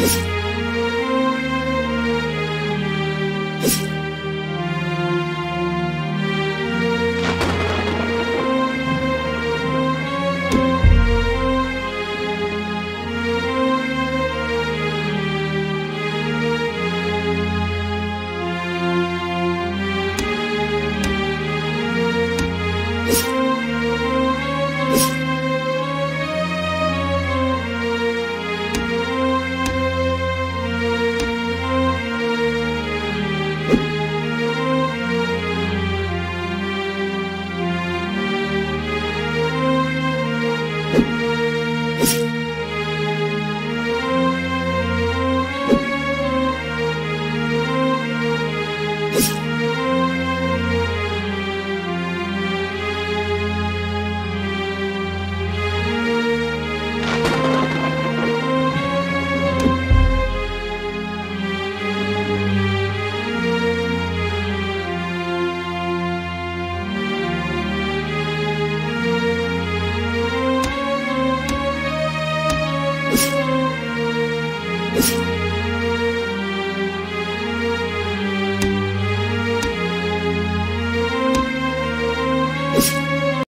you